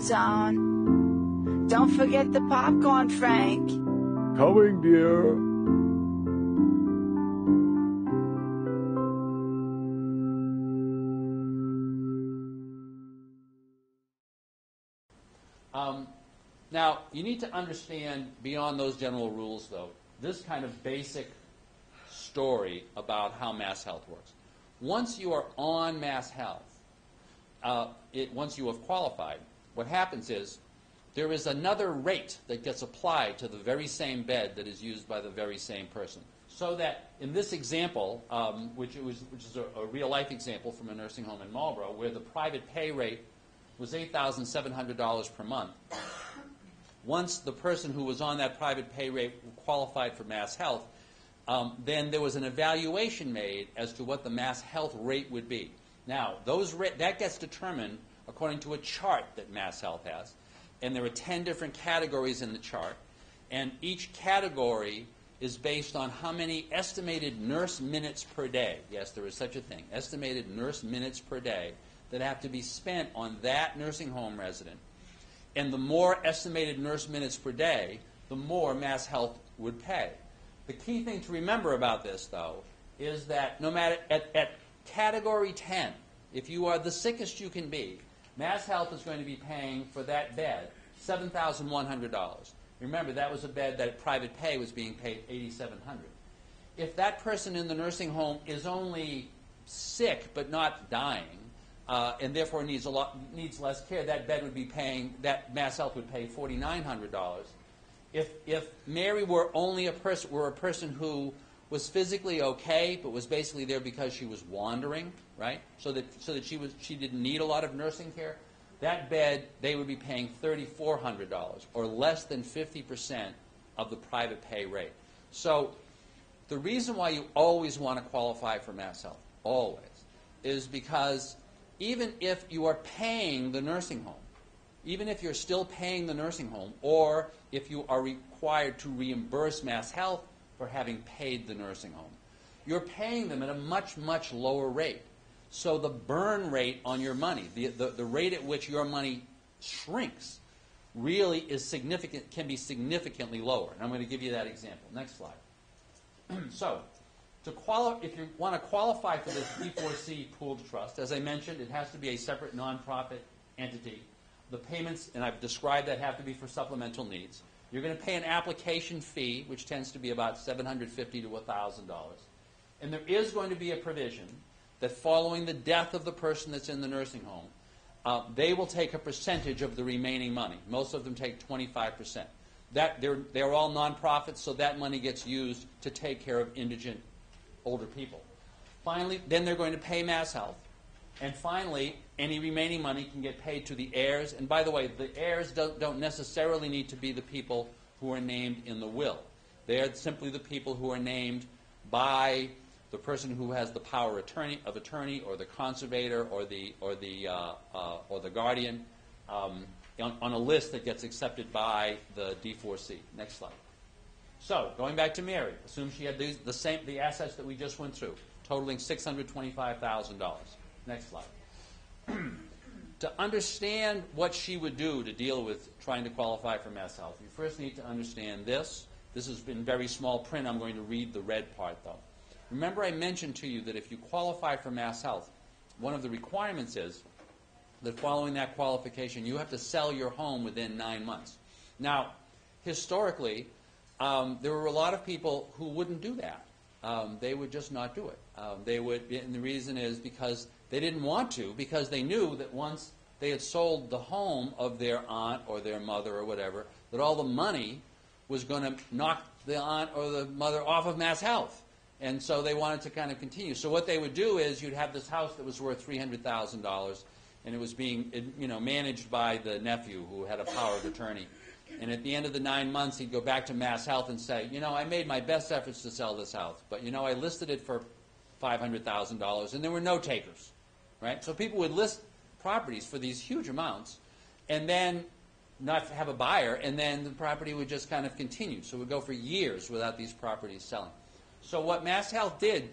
Bergeron's on. Don't forget the popcorn, Frank. Coming, dear. Um, now, you need to understand beyond those general rules, though, this kind of basic story about how mass health works. Once you are on mass health, uh, it, once you have qualified, what happens is there is another rate that gets applied to the very same bed that is used by the very same person. So that in this example, um, which, was, which is a, a real life example from a nursing home in Marlborough, where the private pay rate was $8,700 per month. Once the person who was on that private pay rate qualified for mass health, um, then there was an evaluation made as to what the mass health rate would be. Now, those ra- that gets determined according to a chart that Mass Health has, and there are 10 different categories in the chart, and each category is based on how many estimated nurse minutes per day. Yes, there is such a thing. Estimated nurse minutes per day that have to be spent on that nursing home resident. And the more estimated nurse minutes per day, the more Mass Health would pay. The key thing to remember about this, though, is that no matter at, at category 10, if you are the sickest you can be, Mass Health is going to be paying for that bed $7,100. Remember, that was a bed that private pay was being paid $8,700. If that person in the nursing home is only sick but not dying, uh, and therefore needs a lot needs less care, that bed would be paying that Mass Health would pay forty nine hundred dollars. If if Mary were only a person were a person who was physically okay, but was basically there because she was wandering, right? So that so that she was she didn't need a lot of nursing care. That bed they would be paying thirty four hundred dollars, or less than fifty percent of the private pay rate. So the reason why you always want to qualify for Mass Health, always, is because even if you are paying the nursing home, even if you're still paying the nursing home, or if you are required to reimburse Mass Health for having paid the nursing home, you're paying them at a much, much lower rate. So the burn rate on your money, the, the, the rate at which your money shrinks, really is significant, can be significantly lower. And I'm going to give you that example. Next slide. so, to quali- if you want to qualify for this D4C pooled trust, as I mentioned, it has to be a separate nonprofit entity. The payments, and I've described that, have to be for supplemental needs. You're going to pay an application fee, which tends to be about $750 to $1,000. And there is going to be a provision that following the death of the person that's in the nursing home, uh, they will take a percentage of the remaining money. Most of them take 25%. That, they're, they're all nonprofits, so that money gets used to take care of indigent older people. Finally, then they're going to pay Mass Health. And finally, any remaining money can get paid to the heirs. And by the way, the heirs don't, don't necessarily need to be the people who are named in the will. They are simply the people who are named by the person who has the power attorney, of attorney, or the conservator, or the or the uh, uh, or the guardian, um, on, on, a list that gets accepted by the D4C. Next slide. So, going back to Mary, assume she had these, the same the assets that we just went through, totaling six hundred twenty-five thousand dollars. Next slide. to understand what she would do to deal with trying to qualify for Mass Health, you first need to understand this. This has been very small print. I'm going to read the red part though. Remember, I mentioned to you that if you qualify for Mass Health, one of the requirements is that following that qualification, you have to sell your home within nine months. Now, historically, um, there were a lot of people who wouldn't do that. Um, they would just not do it. Um, they would, and the reason is because they didn't want to, because they knew that once they had sold the home of their aunt or their mother or whatever, that all the money was going to knock the aunt or the mother off of mass health. And so they wanted to kind of continue. So what they would do is you'd have this house that was worth $300,000, and it was being you know, managed by the nephew who had a power of attorney. And at the end of the nine months, he'd go back to Mass Health and say, you know, I made my best efforts to sell this house, but, you know, I listed it for $500,000, and there were no takers, right? So people would list properties for these huge amounts, and then not have a buyer, and then the property would just kind of continue. So it would go for years without these properties selling. So what Mass Health did,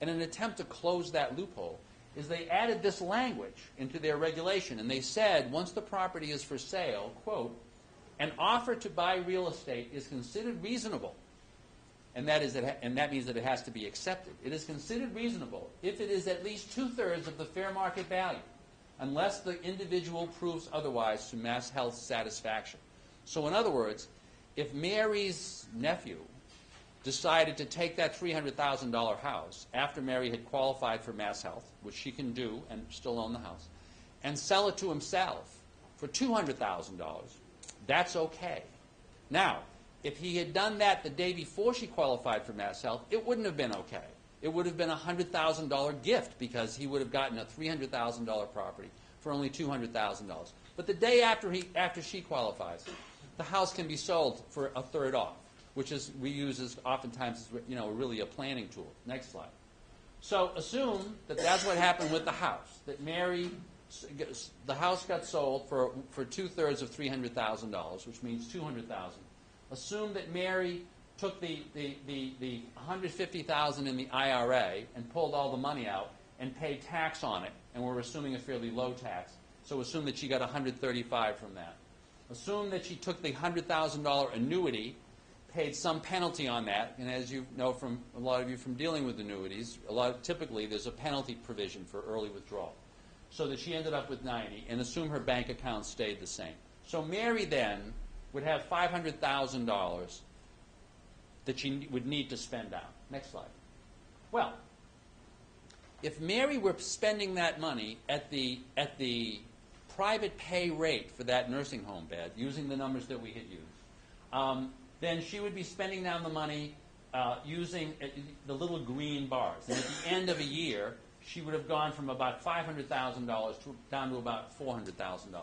in an attempt to close that loophole, is they added this language into their regulation, and they said once the property is for sale, quote, an offer to buy real estate is considered reasonable, and that is, it ha- and that means that it has to be accepted. It is considered reasonable if it is at least two thirds of the fair market value, unless the individual proves otherwise to Mass Health's satisfaction. So, in other words, if Mary's nephew decided to take that $300,000 house after Mary had qualified for Mass Health, which she can do and still own the house, and sell it to himself for $200,000, that's okay. Now, if he had done that the day before she qualified for Mass Health, it wouldn't have been okay. It would have been a $100,000 gift because he would have gotten a $300,000 property for only $200,000. But the day after, he, after she qualifies, the house can be sold for a third off, which is we use as oftentimes as you know really a planning tool. Next slide. So assume that that's what happened with the house. That Mary, the house got sold for for two thirds of three hundred thousand dollars, which means two hundred thousand. Assume that Mary took the the the, the one hundred fifty thousand in the IRA and pulled all the money out and paid tax on it, and we're assuming a fairly low tax. So assume that she got one hundred thirty-five from that. Assume that she took the $100,000 annuity, paid some penalty on that, and as you know from a lot of you from dealing with annuities, a lot typically there's a penalty provision for early withdrawal. So that she ended up with 90, and assume her bank account stayed the same. So Mary then would have $500,000 that she would need to spend down. Next slide. Well, if Mary were spending that money at the at the private pay rate for that nursing home bed, using the numbers that we had used, um, then she would be spending down the money uh, using uh, the little green bars. And at the end of a year, she would have gone from about $500,000 down to about $400,000.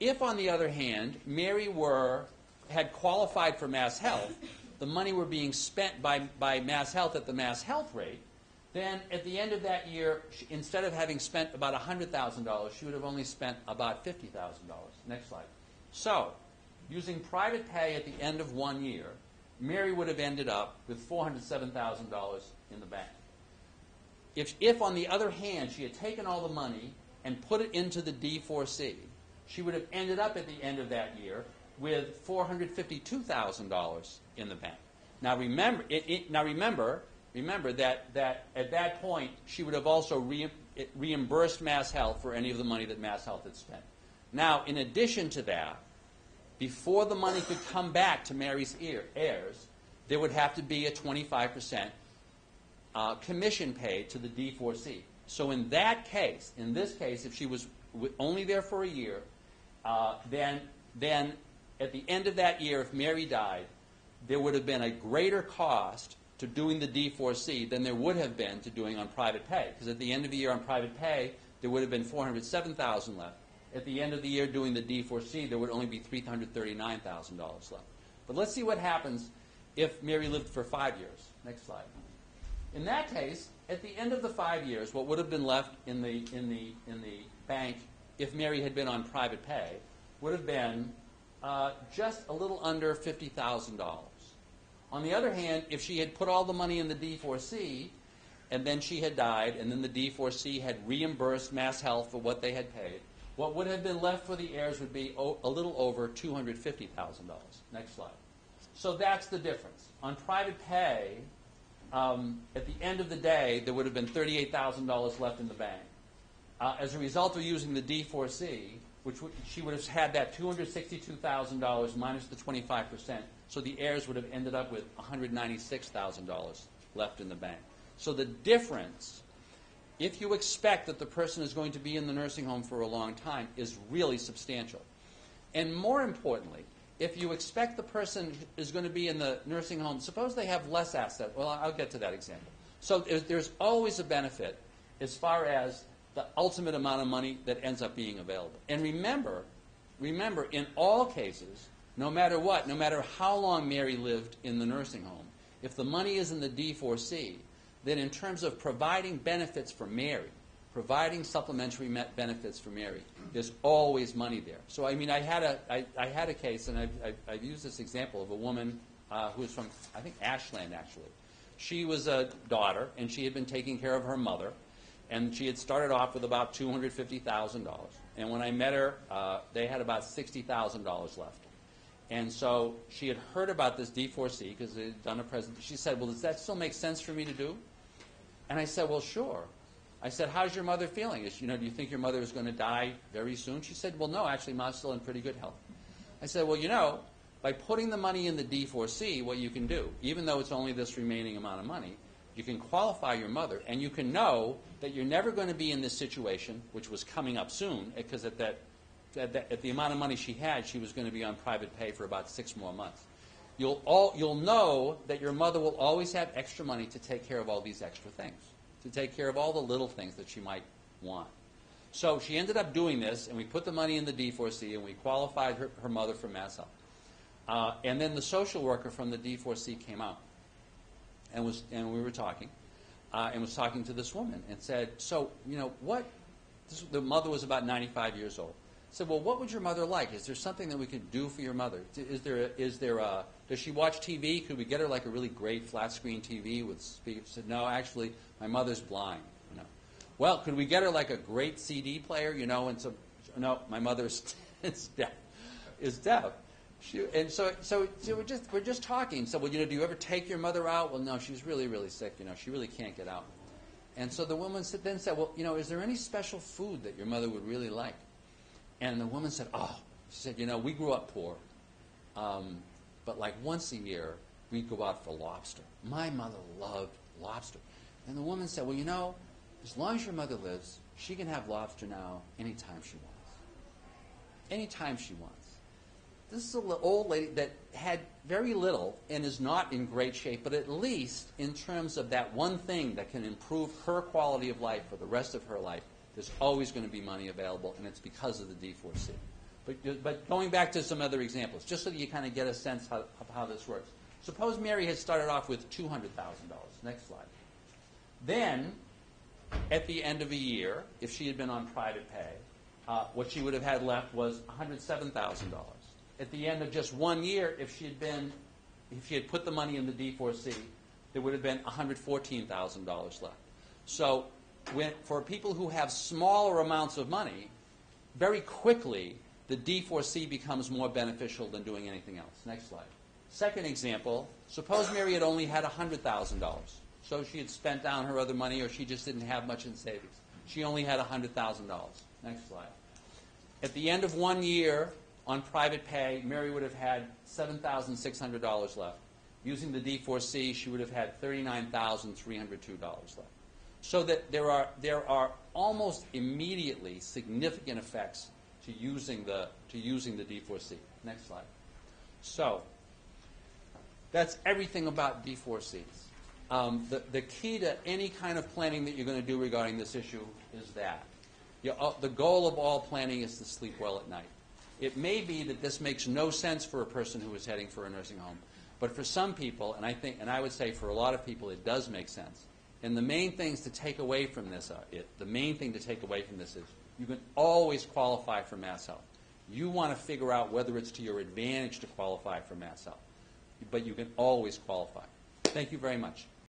If, on the other hand, Mary were had qualified for Mass Health, the money were being spent by, by Mass Health at the Mass Health rate, then at the end of that year, she, instead of having spent about $100,000, she would have only spent about $50,000. Next slide. So, using private pay at the end of one year, Mary would have ended up with $407,000 in the bank. If, if, on the other hand, she had taken all the money and put it into the D4C, she would have ended up at the end of that year with $452,000 in the bank. Now remember, it, it, now remember, remember that, that at that point, she would have also re- reimbursed Mass Health for any of the money that Mass Health had spent. Now, in addition to that, before the money could come back to Mary's heirs, there would have to be a 25% uh, commission paid to the D4C. So in that case, in this case, if she was only there for a year, uh, then, then at the end of that year, if Mary died, there would have been a greater cost to doing the D4C than there would have been to doing on private pay. Because at the end of the year on private pay, there would have been 407,000 left. At the end of the year doing the D4C, there would only be $339,000 left. But let's see what happens if Mary lived for five years. Next slide. In that case, at the end of the five years, what would have been left in the, in the, in the bank if Mary had been on private pay would have been uh, just a little under $50,000. On the other hand, if she had put all the money in the D4C, and then she had died, and then the D4C had reimbursed Mass Health for what they had paid, what would have been left for the heirs would be o- a little over $250,000. Next slide. So that's the difference. On private pay, um, at the end of the day, there would have been $38,000 left in the bank. Uh, as a result of using the D4C, which she would have had that $262,000 minus the 25%, so the heirs would have ended up with $196,000 left in the bank. So the difference, if you expect that the person is going to be in the nursing home for a long time, is really substantial. And more importantly, if you expect the person is going to be in the nursing home, suppose they have less assets. Well, I'll get to that example. So there's always a benefit as far as the ultimate amount of money that ends up being available. And remember, remember, in all cases, no matter what, no matter how long Mary lived in the nursing home, if the money is in the D4C, then in terms of providing benefits for Mary, providing supplementary benefits for Mary, there's always money there. So I mean, I had a I, I had a case, and I've, I've, I've, used this example of a woman uh, who was from I think Ashland actually. She was a daughter, and she had been taking care of her mother, And she had started off with about $250,000. And when I met her, uh, they had about $60,000 left. And so she had heard about this D4C because they had done a presentation. She said, Well, does that still make sense for me to do? And I said, Well, sure. I said, How's your mother feeling? Is, you know, do you think your mother is going to die very soon? She said, Well, no, actually, mom's still in pretty good health. I said, Well, you know, by putting the money in the D4C, what you can do, even though it's only this remaining amount of money, you can qualify your mother, and you can know that you're never going to be in this situation, which was coming up soon, because at that, at, that, at the amount of money she had, she was going to be on private pay for about six more months. You'll, all, you'll know that your mother will always have extra money to take care of all these extra things, to take care of all the little things that she might want. So she ended up doing this, and we put the money in the D4C, and we qualified her, her mother for Mass Health. Uh, and then the social worker from the D4C came out and was and we were talking, uh, and was talking to this woman and said, "So you know what?" This, the mother was about 95 years old. Said, "Well, what would your mother like? Is there something that we could do for your mother? Is there a, is there a does she watch TV? Could we get her like a really great flat screen TV with speakers?" Said, "No, actually, my mother's blind." You know. Well, could we get her like a great CD player? You know, and so no, my mother's is deaf. Is deaf. And so, so, so we're just we're just talking. So, well, you know, do you ever take your mother out? Well, no, she's really, really sick. You know, she really can't get out. And so the woman said, then said, well, you know, is there any special food that your mother would really like? And the woman said, oh, she said, you know, we grew up poor, um, but like once a year we'd go out for lobster. My mother loved lobster. And the woman said, well, you know, as long as your mother lives, she can have lobster now anytime she wants. Anytime she wants. This is an old lady that had very little and is not in great shape, but at least in terms of that one thing that can improve her quality of life for the rest of her life, there's always going to be money available, and it's because of the D4C. But, but going back to some other examples, just so that you kind of get a sense how, of how this works. Suppose Mary had started off with $200,000. Next slide. Then, at the end of a year, if she had been on private pay, uh, what she would have had left was $107,000 at the end of just one year, if she had been, if she had put the money in the D4C, there would have been $114,000 left. So when, for people who have smaller amounts of money, very quickly the D4C becomes more beneficial than doing anything else. Next slide. Second example, suppose Mary had only had $100,000. So she had spent down her other money or she just didn't have much in savings. She only had $100,000. Next slide. At the end of one year, on private pay, Mary would have had $7,600 left. Using the D4C, she would have had $39,302 left. So that there are, there are almost immediately significant effects to using the, to using the D4C. Next slide. So, that's everything about D4Cs. Um, the, the key to any kind of planning that you're going to do regarding this issue is that. You uh, the goal of all planning is to sleep well at night. It may be that this makes no sense for a person who is heading for a nursing home, but for some people, and I think, and I would say for a lot of people, it does make sense. And the main things to take away from this are it. The main thing to take away from this is you can always qualify for Mass Health. You want to figure out whether it's to your advantage to qualify for Mass Health, but you can always qualify. Thank you very much.